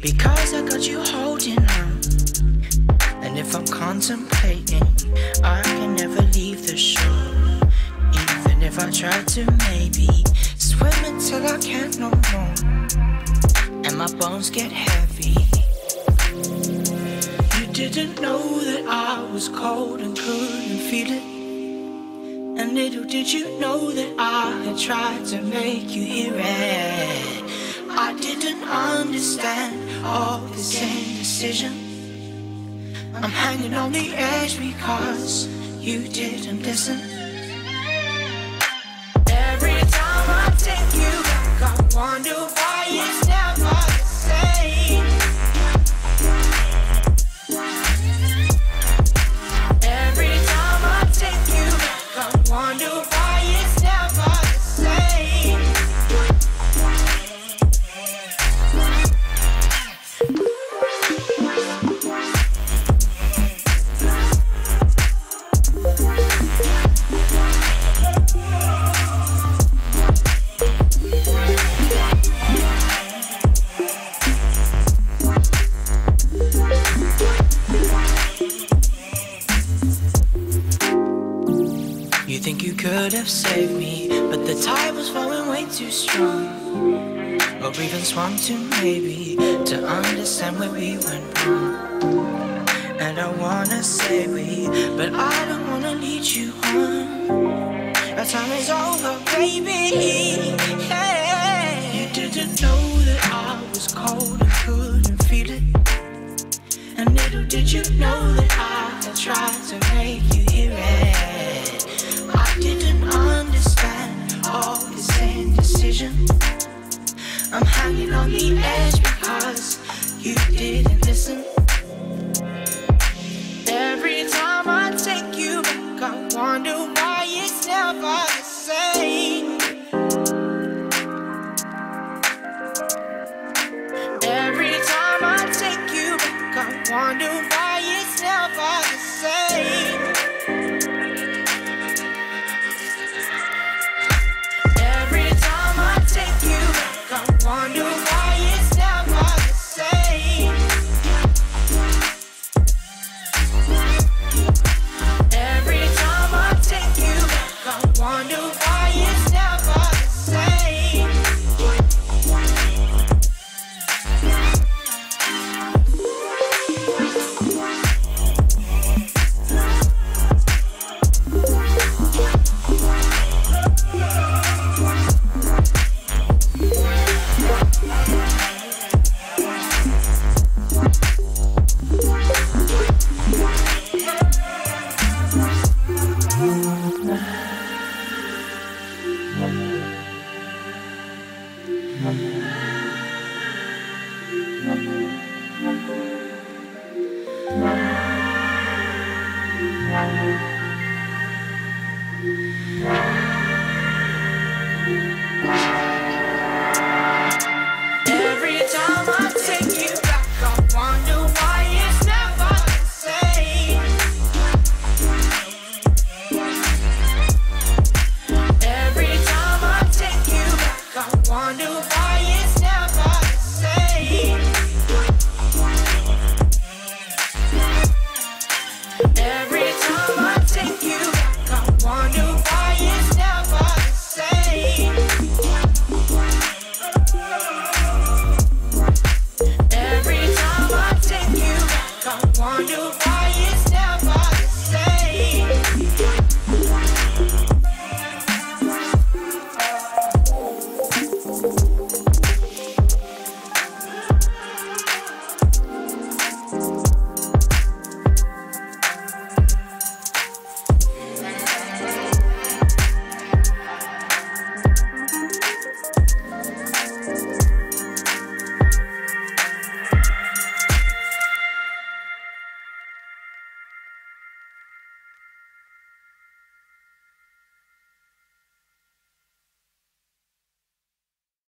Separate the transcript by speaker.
Speaker 1: because I got you holding on. And if I'm contemplating, I can never leave the shore. Even if I try to, maybe swim until I can't no more. And my bones get heavy. You didn't know that I was cold and couldn't feel it. And little did you know that I had tried to make you hear it. Didn't understand all the same indecision. I'm hanging on the edge because you didn't listen. Could have saved me, but the tide was flowing way too strong. Or even swum to maybe to understand where we went wrong. And I wanna say we, but I don't wanna lead you on. Our time is over, baby. You didn't know that I was cold and couldn't feel it. And little did you know that I had tried to make you hear it. Didn't understand all. I'm hanging on the edge because you didn't Thank. do.